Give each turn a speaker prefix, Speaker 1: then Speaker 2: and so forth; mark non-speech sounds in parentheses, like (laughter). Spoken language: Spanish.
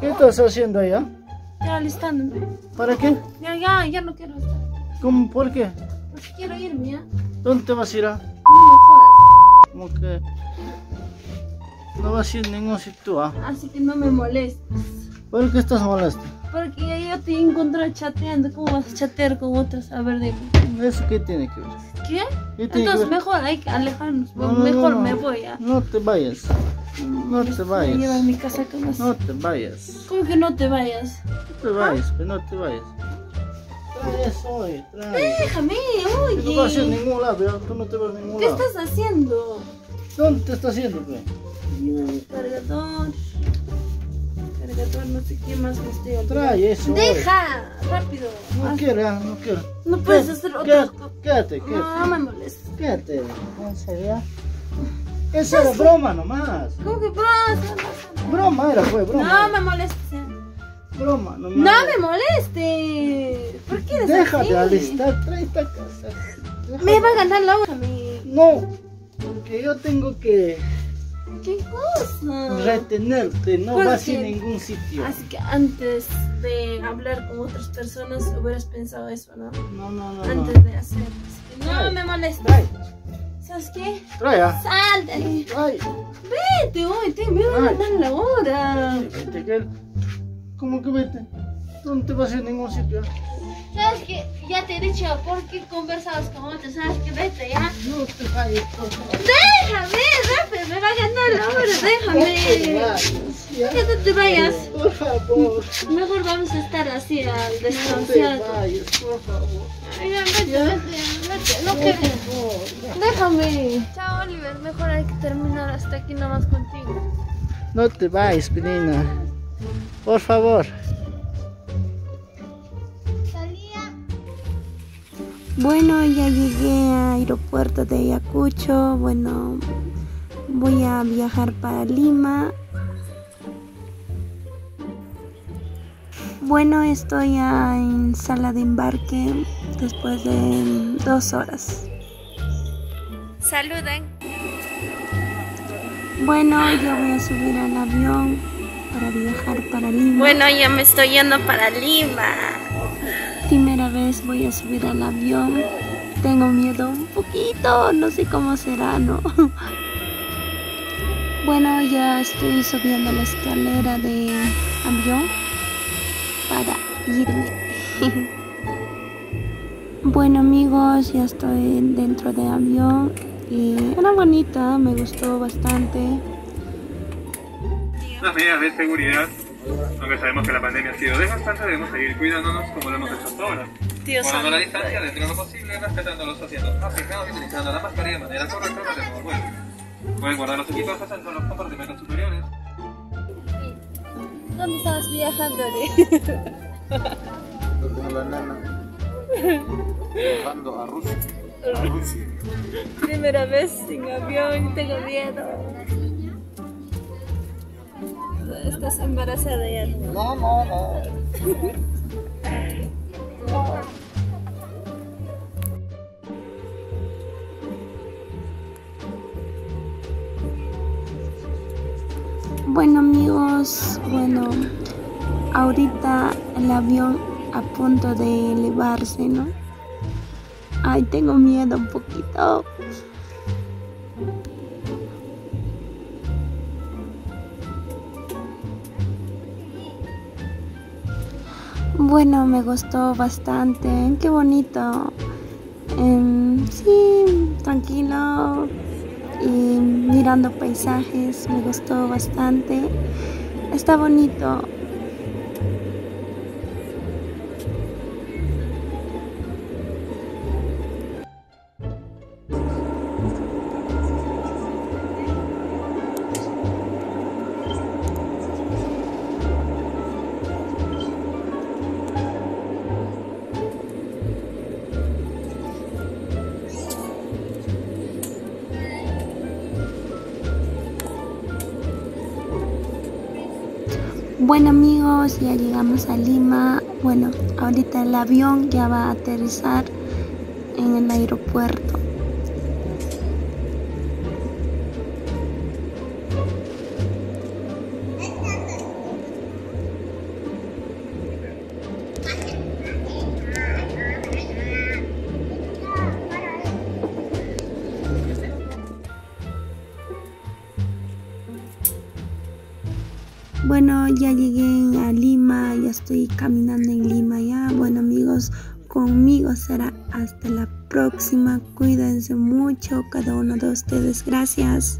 Speaker 1: ¿Qué estás haciendo allá?
Speaker 2: Ya alistándome.
Speaker 1: ¿Para qué?
Speaker 2: Ya, ya, ya no quiero estar.
Speaker 1: ¿Cómo? ¿Por qué?
Speaker 2: Porque quiero irme, ¿ya?
Speaker 1: ¿Dónde te vas a ir? a?
Speaker 2: No me jodas.
Speaker 1: Como que no vas a ir a ningún sitio. ¿ah?
Speaker 2: Así que no me molestes.
Speaker 1: ¿Por qué estás molesto?
Speaker 2: Porque ya yo te encontré chateando. ¿Cómo vas a chatear con otras? A ver, dime.
Speaker 1: ¿Eso qué tiene que ver?
Speaker 2: ¿Qué?
Speaker 1: ¿Qué
Speaker 2: Entonces
Speaker 1: que ver?
Speaker 2: mejor hay que alejarnos.
Speaker 1: No, no,
Speaker 2: mejor
Speaker 1: no.
Speaker 2: me voy, ¿ya?
Speaker 1: No te vayas. No te
Speaker 2: Me lleva
Speaker 1: vayas.
Speaker 2: mi.
Speaker 1: No te vayas.
Speaker 2: ¿Cómo que no te vayas?
Speaker 1: No te vayas, pero no te vayas. Trae eso hoy, trae.
Speaker 2: Déjame,
Speaker 1: Tú no vas a
Speaker 2: oye.
Speaker 1: ningún lado, tú no te vas a ningún
Speaker 2: ¿Qué
Speaker 1: lado.
Speaker 2: estás haciendo?
Speaker 1: ¿Dónde te estás haciendo, pe?
Speaker 2: Cargador. Cargador, no sé qué más me estoy olvidando.
Speaker 1: Trae eso. hoy.
Speaker 2: Deja, rápido.
Speaker 1: No
Speaker 2: Haz-
Speaker 1: quiero, ah, no quiero.
Speaker 2: No puedes hacer
Speaker 1: quédate,
Speaker 2: cosas.
Speaker 1: Quédate, quédate.
Speaker 2: No, no me molestes.
Speaker 1: Quédate. ¿En serio? Esa era broma nomás.
Speaker 2: ¿Cómo que pasa?
Speaker 1: Broma era, fue broma.
Speaker 2: No me molestes. ya.
Speaker 1: Broma nomás.
Speaker 2: No me molestes. ¿Por qué eres
Speaker 1: Deja de alistar, trae esta casa. Deja
Speaker 2: Me
Speaker 1: de-
Speaker 2: va a ganar la hora. mi-
Speaker 1: No, porque yo tengo que
Speaker 2: ¿Qué cosa?
Speaker 1: retenerte, no
Speaker 2: ¿Por
Speaker 1: vas a ningún sitio.
Speaker 2: Así que antes de hablar con otras personas hubieras pensado eso, ¿no?
Speaker 1: No, no, no. no.
Speaker 2: Antes de hacer. Así que no me molestes. ¿Sabes qué?
Speaker 1: trae, ah.
Speaker 2: Ahí.
Speaker 1: trae.
Speaker 2: Vete hoy, te me va a
Speaker 1: Ay.
Speaker 2: ganar la hora.
Speaker 1: Vete, que- ¿Cómo que vete? ¿Dónde te vas a ir a ningún sitio?
Speaker 2: ¿Sabes qué? Ya te he dicho por qué conversabas con otros. ¿Sabes qué? Vete ya.
Speaker 1: No te vayas.
Speaker 2: Déjame, rápido, me va a ganar la hora.
Speaker 1: No
Speaker 2: Déjame. Que no te vayas.
Speaker 1: Por favor.
Speaker 2: Mejor vamos a estar así al
Speaker 1: No te vayas, por favor.
Speaker 2: Ay, vete, vete. No
Speaker 1: ya.
Speaker 2: Déjame. Chao, Oliver. Mejor hay que terminar hasta aquí nomás contigo.
Speaker 1: No te vayas, Pirina. Por favor.
Speaker 3: Bueno, ya llegué al aeropuerto de Ayacucho. Bueno, voy a viajar para Lima. Bueno, estoy ya en sala de embarque después de dos horas.
Speaker 2: Saluden.
Speaker 3: Bueno, ya voy a subir al avión para viajar para Lima.
Speaker 2: Bueno, ya me estoy yendo para Lima.
Speaker 3: Primera vez voy a subir al avión. Tengo miedo un poquito, no sé cómo será, ¿no? (laughs) Bueno, ya estoy subiendo la escalera de avión para irme. (laughs) Bueno amigos, ya estoy dentro del avión y era bonita, me gustó bastante.
Speaker 4: Las medidas de seguridad, aunque sabemos que la pandemia ha sido desgastante, debemos seguir cuidándonos como lo hemos hecho hasta ahora.
Speaker 2: Tío
Speaker 4: Guardando la distancia dentro de lo posible, respetando los asientos asignados y utilizando la mascarilla de manera correcta para el vuelo. Pueden guardar los equipos en los compartimentos superiores.
Speaker 2: ¿Dónde estabas viajando?
Speaker 5: Tengo la nana viajando a Rusia. A Rusia.
Speaker 2: Primera vez sin avión, tengo miedo. Estás embarazada ya.
Speaker 5: No, no, no.
Speaker 3: Bueno amigos, bueno, ahorita el avión a punto de elevarse, ¿no? Ay, tengo miedo un poquito. Bueno, me gustó bastante, qué bonito. Em, sí, tranquilo, y mirando paisajes, me gustó bastante. Está bonito. Bueno amigos, ya llegamos a Lima. Bueno, ahorita el avión ya va a aterrizar en el aeropuerto. Bueno, ya llegué a Lima, ya estoy caminando en Lima ya. Bueno amigos, conmigo será hasta la próxima. Cuídense mucho cada uno de ustedes. Gracias.